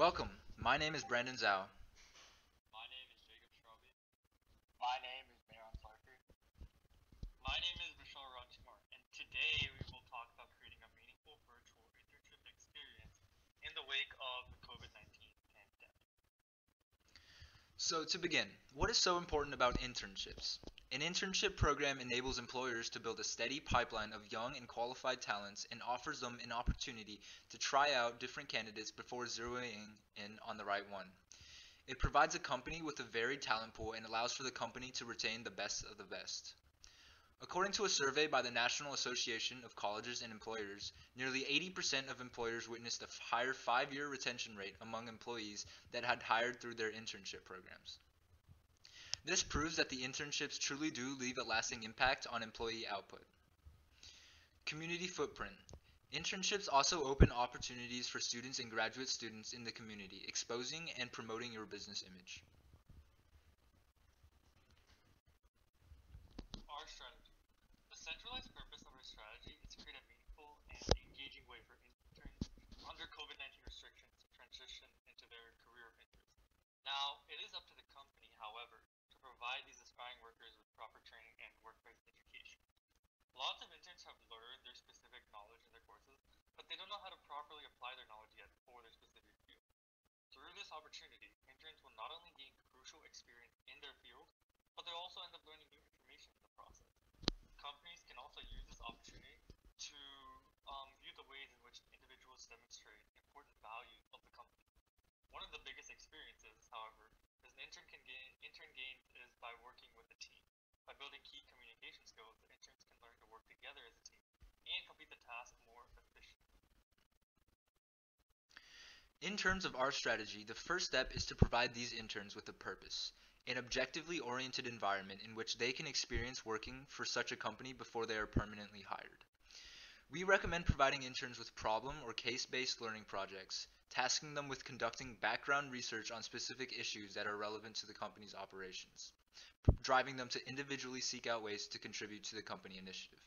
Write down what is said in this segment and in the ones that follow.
Welcome. My name is Brandon Zhao. My name is Jacob Schraube. My name is Maron Parker. My name is Vishal Rajkumar, and today we will talk about creating a meaningful virtual internship experience in the wake of the COVID-19 pandemic. So, to begin, what is so important about internships? An internship program enables employers to build a steady pipeline of young and qualified talents and offers them an opportunity to try out different candidates before zeroing in on the right one. It provides a company with a varied talent pool and allows for the company to retain the best of the best. According to a survey by the National Association of Colleges and Employers, nearly 80% of employers witnessed a higher five year retention rate among employees that had hired through their internship programs. This proves that the internships truly do leave a lasting impact on employee output. Community footprint. Internships also open opportunities for students and graduate students in the community, exposing and promoting your business image. Our strategy. The centralized purpose of our strategy is to create a meaningful and engaging way for interns under COVID-19 restrictions to transition into their career of interest. Now, it is up to the company, however, provide these aspiring workers with proper training and workplace education. Lots of interns have learned their specific knowledge in their courses, but they don't know how to properly apply their knowledge yet for their specific field. Through this opportunity, interns will not only gain crucial experience in their field, but they'll also end up learning new information in the process. Companies can also use this opportunity to um, view the ways in which individuals demonstrate important values of the company. One of the biggest experiences, however, is an intern can gain intern gains is by working with a team. By building key communication skills, interns can learn to work together as a team and complete the task more efficiently. In terms of our strategy, the first step is to provide these interns with a purpose, an objectively oriented environment in which they can experience working for such a company before they are permanently hired. We recommend providing interns with problem or case based learning projects, tasking them with conducting background research on specific issues that are relevant to the company's operations, driving them to individually seek out ways to contribute to the company initiative.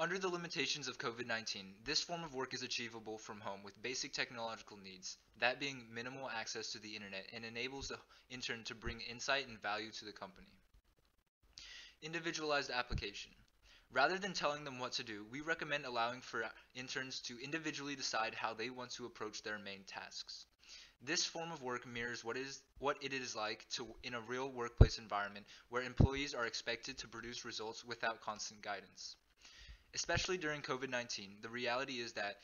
Under the limitations of COVID 19, this form of work is achievable from home with basic technological needs, that being minimal access to the internet, and enables the intern to bring insight and value to the company. Individualized application. Rather than telling them what to do, we recommend allowing for interns to individually decide how they want to approach their main tasks. This form of work mirrors what is what it is like to in a real workplace environment where employees are expected to produce results without constant guidance. Especially during COVID-19, the reality is that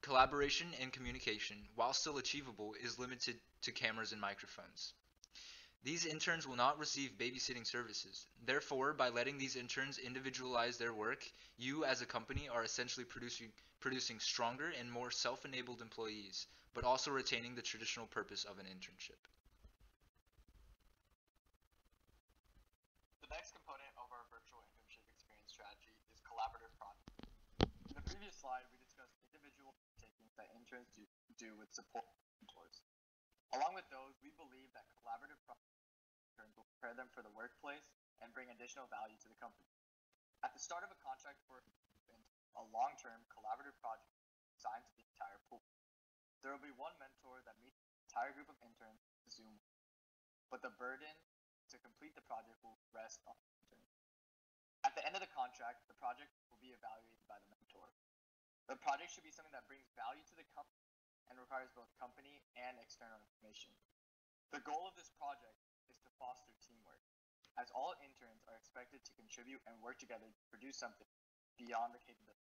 collaboration and communication, while still achievable, is limited to cameras and microphones. These interns will not receive babysitting services. Therefore, by letting these interns individualize their work, you as a company are essentially producing producing stronger and more self-enabled employees, but also retaining the traditional purpose of an internship. The next component of our virtual internship experience strategy is collaborative projects. In the previous slide, we discussed individual takings that interns do, do with support mentors. Along with those, we believe that collaborative projects will prepare them for the workplace and bring additional value to the company. At the start of a contract for a long-term collaborative project designed to the entire pool. There will be one mentor that meets the entire group of interns on Zoom, but the burden to complete the project will rest on the intern. At the end of the contract, the project will be evaluated by the mentor. The project should be something that brings value to the company and requires both company and external information. The goal of this project is to foster teamwork, as all interns are expected to contribute and work together to produce something beyond the capability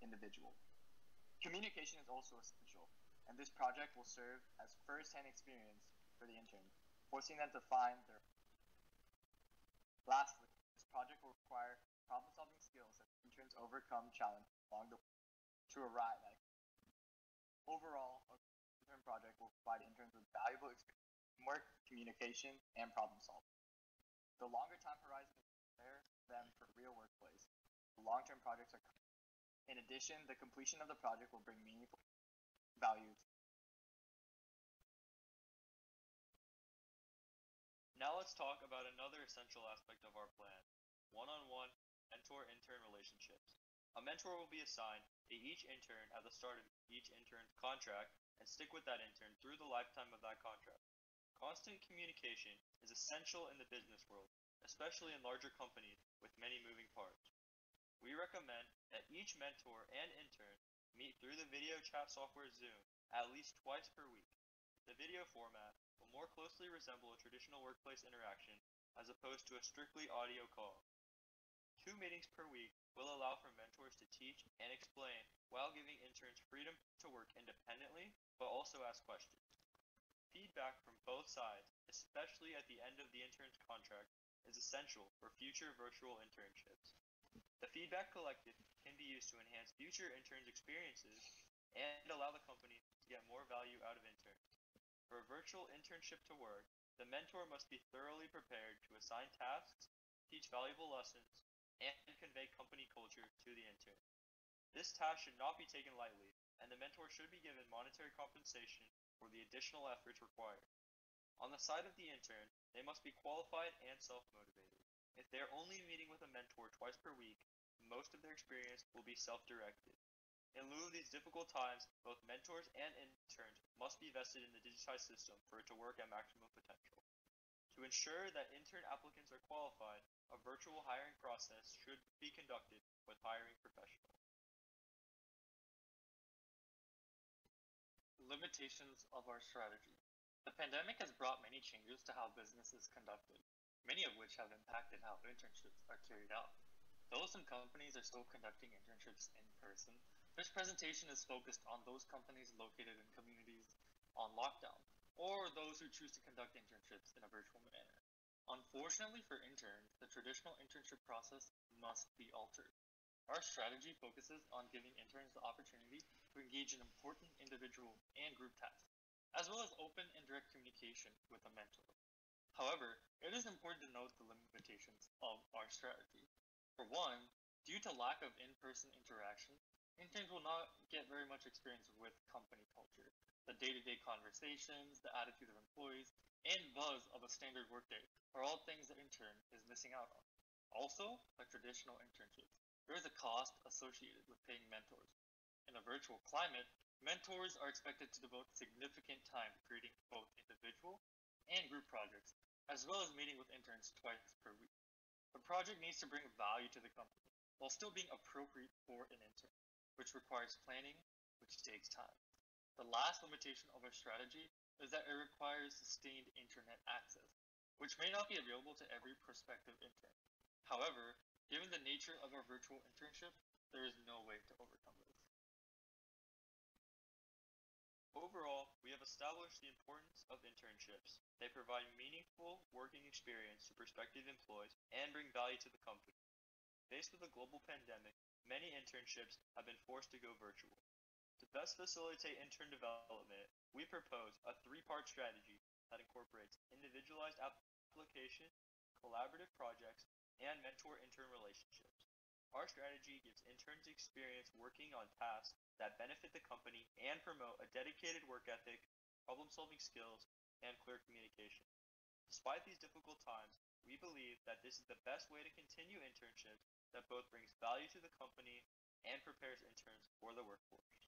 individual. Communication is also essential, and this project will serve as first-hand experience for the intern, forcing them to find their. Lastly, this project will require problem-solving skills as interns overcome challenges along the way to arrive at. Overall, a intern project will provide interns with valuable experience, teamwork, communication, and problem solving. The longer time horizon is prepare them for real workplace. The long-term projects are. In addition, the completion of the project will bring meaningful value. Now let's talk about another essential aspect of our plan one on one mentor intern relationships. A mentor will be assigned to each intern at the start of each intern's contract and stick with that intern through the lifetime of that contract. Constant communication is essential in the business world, especially in larger companies with many moving parts. We recommend that each mentor and intern meet through the video chat software Zoom at least twice per week. The video format will more closely resemble a traditional workplace interaction as opposed to a strictly audio call. Two meetings per week will allow for mentors to teach and explain while giving interns freedom to work independently but also ask questions. Feedback from both sides, especially at the end of the intern's contract, is essential for future virtual internships. The feedback collected can be used to enhance future interns' experiences and allow the company to get more value out of interns. For a virtual internship to work, the mentor must be thoroughly prepared to assign tasks, teach valuable lessons, and convey company culture to the intern. This task should not be taken lightly, and the mentor should be given monetary compensation for the additional efforts required. On the side of the intern, they must be qualified and self-motivated. If they are only meeting with a mentor twice per week, most of their experience will be self-directed. In lieu of these difficult times, both mentors and interns must be vested in the digitized system for it to work at maximum potential. To ensure that intern applicants are qualified, a virtual hiring process should be conducted with hiring professionals. Limitations of our strategy. The pandemic has brought many changes to how business is conducted, many of which have impacted how internships are carried out. Though some companies are still conducting internships in person, this presentation is focused on those companies located in communities on lockdown, or those who choose to conduct internships in a virtual manner. Unfortunately for interns, the traditional internship process must be altered. Our strategy focuses on giving interns the opportunity to engage in important individual and group tasks, as well as open and direct communication with a mentor. However, it is important to note the limitations of our strategy. For one, due to lack of in-person interaction, interns will not get very much experience with company culture, day-to-day conversations, the attitude of employees, and buzz of a standard workday are all things the intern is missing out on. Also, like traditional internships, there is a cost associated with paying mentors. In a virtual climate, mentors are expected to devote significant time creating both individual and group projects, as well as meeting with interns twice per week. The project needs to bring value to the company while still being appropriate for an intern, which requires planning, which takes time. The last limitation of our strategy is that it requires sustained internet access, which may not be available to every prospective intern. However, Given the nature of our virtual internship, there is no way to overcome this. Overall, we have established the importance of internships. They provide meaningful working experience to prospective employees and bring value to the company. Faced with a global pandemic, many internships have been forced to go virtual. To best facilitate intern development, we propose a three-part strategy that incorporates individualized application, collaborative projects, and mentor-intern relationships. Our strategy gives interns experience working on tasks that benefit the company and promote a dedicated work ethic, problem-solving skills, and clear communication. Despite these difficult times, we believe that this is the best way to continue internships that both brings value to the company and prepares interns for the workforce.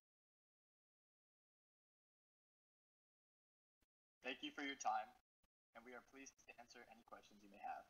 Thank you for your time, and we are pleased to answer any questions you may have.